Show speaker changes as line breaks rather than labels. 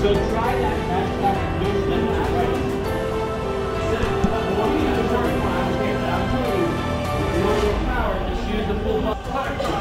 So try that. To the You want power, just use the full butt.